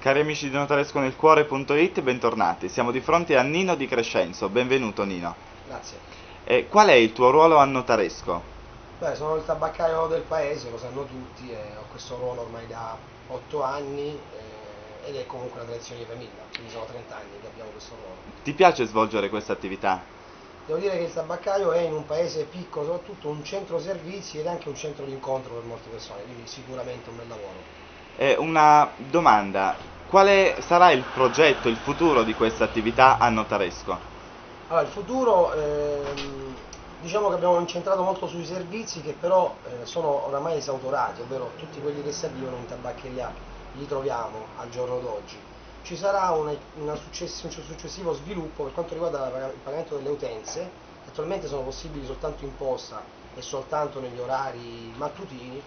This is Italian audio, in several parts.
Cari amici di Notaresco nel cuore.it, bentornati. Siamo di fronte a Nino di Crescenzo. Benvenuto Nino. Grazie. E qual è il tuo ruolo a Notaresco? Beh, sono il tabaccaio del paese, lo sanno tutti, ho questo ruolo ormai da 8 anni eh, ed è comunque una tradizione di famiglia, quindi sono 30 anni che abbiamo questo ruolo. Ti piace svolgere questa attività? Devo dire che il tabaccaio è in un paese piccolo soprattutto un centro servizi ed anche un centro di incontro per molte persone, quindi sicuramente un bel lavoro. Una domanda, quale sarà il progetto, il futuro di questa attività a Notaresco? Allora, il futuro, ehm, diciamo che abbiamo incentrato molto sui servizi che però eh, sono oramai esautorati, ovvero tutti quelli che servivano in tabaccheria li troviamo al giorno d'oggi. Ci sarà una- una success- un successivo sviluppo per quanto riguarda il pagamento delle utenze, attualmente sono possibili soltanto in posta e soltanto negli orari mattutini.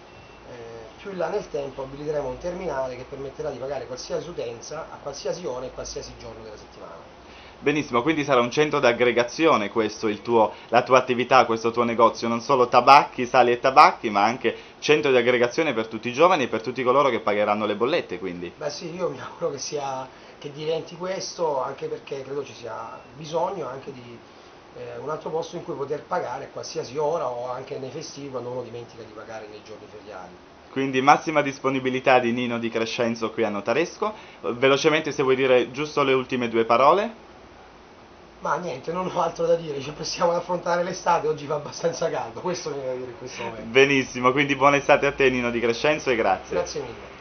Eh, più in là nel tempo abiliteremo un terminale che permetterà di pagare qualsiasi utenza a qualsiasi ora e qualsiasi giorno della settimana. Benissimo, quindi sarà un centro d'aggregazione questo, tuo- la tua attività, questo tuo negozio, non solo tabacchi, sali e tabacchi, ma anche centro di aggregazione per tutti i giovani e per tutti coloro che pagheranno le bollette, quindi. Beh sì, io mi auguro che, sia, che diventi questo, anche perché credo ci sia bisogno anche di eh, un altro posto in cui poter pagare a qualsiasi ora o anche nei festivi quando uno dimentica di pagare nei giorni feriali. Quindi massima disponibilità di Nino di Crescenzo qui a Notaresco. Velocemente se vuoi dire giusto le ultime due parole. Ma niente, non ho altro da dire, ci possiamo affrontare l'estate, oggi fa abbastanza caldo, questo viene da dire in questo momento. Benissimo, quindi buona estate a te Nino di Crescenzo e grazie. Grazie mille.